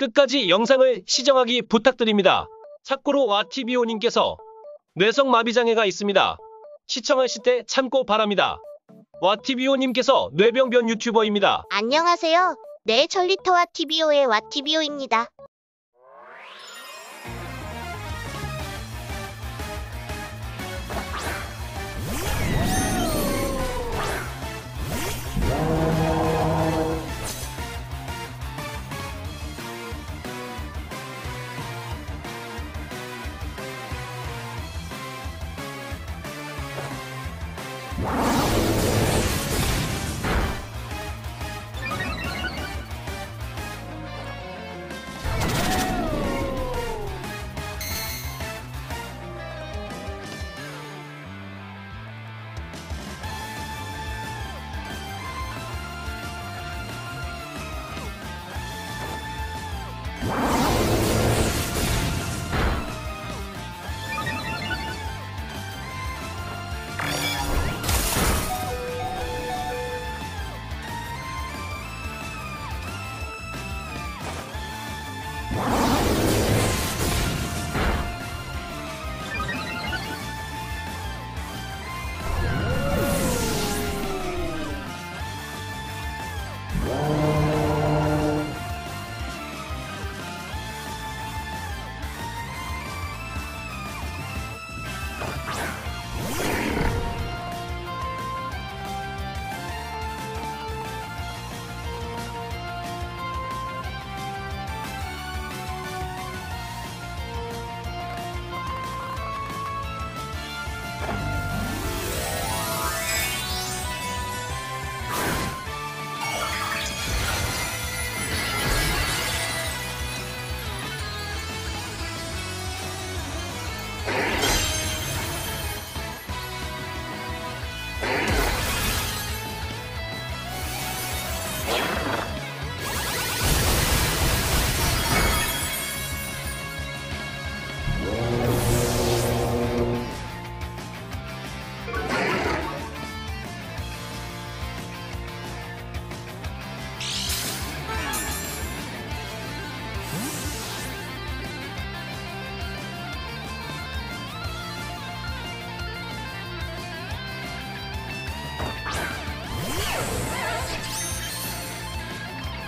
끝까지 영상을 시청하기 부탁드립니다. 참고로 와TVO님께서 뇌성마비장애가 있습니다. 시청하실 때 참고 바랍니다. 와TVO님께서 뇌병변 유튜버입니다. 안녕하세요. 네, 천리터와 TVO의 와TVO입니다. you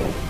you.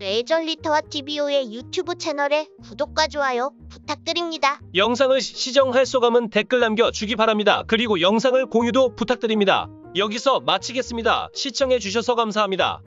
레이저리터와 TVO의 유튜브 채널에 구독과 좋아요 부탁드립니다. 영상을 시- 시정할 소감은 댓글 남겨주기 바랍니다. 그리고 영상을 공유도 부탁드립니다. 여기서 마치겠습니다. 시청해주셔서 감사합니다.